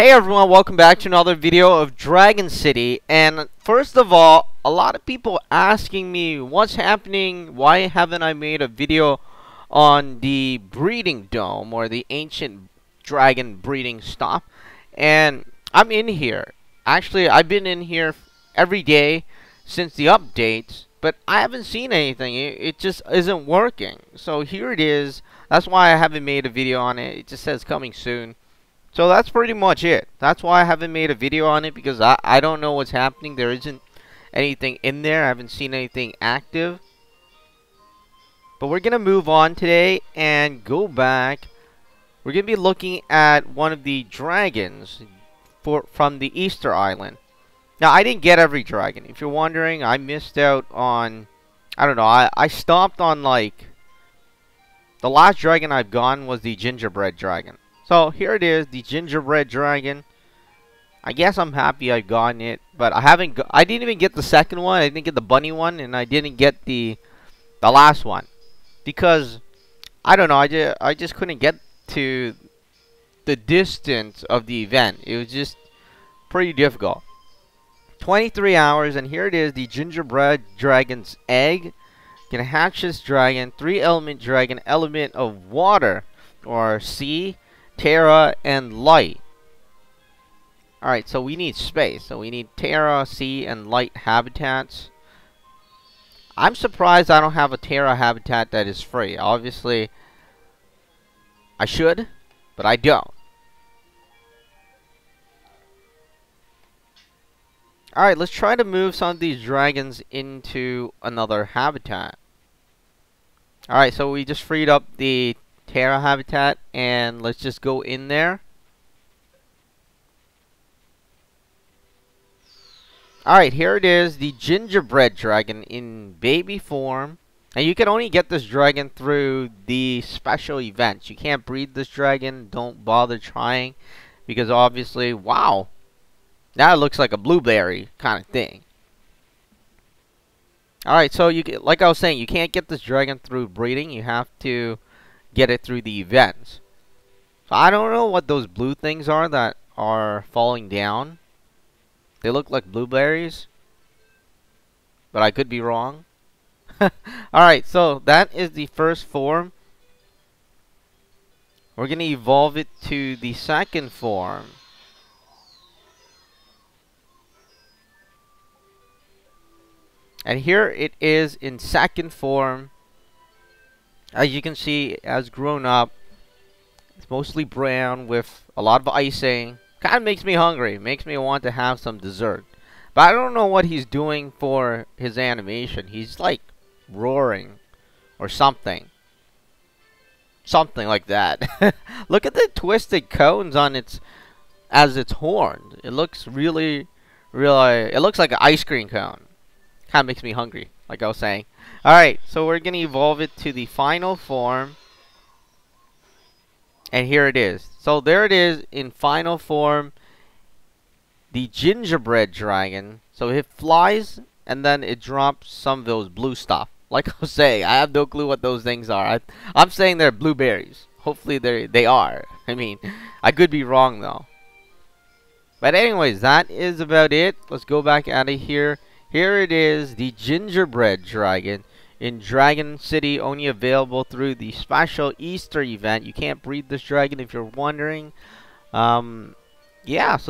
Hey everyone, welcome back to another video of Dragon City. And first of all, a lot of people asking me what's happening, why haven't I made a video on the breeding dome or the ancient dragon breeding stop. And I'm in here. Actually, I've been in here every day since the updates, but I haven't seen anything. It, it just isn't working. So here it is. That's why I haven't made a video on it. It just says coming soon. So that's pretty much it. That's why I haven't made a video on it because I, I don't know what's happening. There isn't anything in there. I haven't seen anything active. But we're going to move on today and go back. We're going to be looking at one of the dragons for from the Easter Island. Now, I didn't get every dragon. If you're wondering, I missed out on... I don't know. I, I stopped on, like... The last dragon I've gone was the gingerbread dragon. So here it is, the gingerbread dragon. I guess I'm happy I've gotten it, but I haven't. I didn't even get the second one. I didn't get the bunny one, and I didn't get the the last one because I don't know. I just I just couldn't get to the distance of the event. It was just pretty difficult. 23 hours, and here it is, the gingerbread dragon's egg. Can hatch this dragon, three element dragon, element of water or sea Terra, and light. Alright, so we need space. So we need Terra, sea, and light habitats. I'm surprised I don't have a Terra habitat that is free. Obviously, I should, but I don't. Alright, let's try to move some of these dragons into another habitat. Alright, so we just freed up the Terra habitat and let's just go in there. Alright, here it is, the gingerbread dragon in baby form. And you can only get this dragon through the special events. You can't breed this dragon, don't bother trying. Because obviously, wow. Now it looks like a blueberry kind of thing. Alright, so you like I was saying, you can't get this dragon through breeding. You have to get it through the events. So I don't know what those blue things are that are falling down. They look like blueberries. But I could be wrong. Alright, so that is the first form. We're going to evolve it to the second form. And here it is in second form as you can see, has grown up. It's mostly brown with a lot of icing. Kind of makes me hungry. Makes me want to have some dessert. But I don't know what he's doing for his animation. He's like roaring or something. Something like that. Look at the twisted cones on its as its horn. It looks really, really. It looks like an ice cream cone. Kind of makes me hungry, like I was saying. Alright, so we're going to evolve it to the final form. And here it is. So there it is in final form. The gingerbread dragon. So it flies and then it drops some of those blue stuff. Like I was saying, I have no clue what those things are. I, I'm saying they're blueberries. Hopefully they they are. I mean, I could be wrong though. But anyways, that is about it. Let's go back out of here. Here it is, the gingerbread dragon in Dragon City, only available through the special Easter event. You can't breed this dragon if you're wondering. Um, yeah, so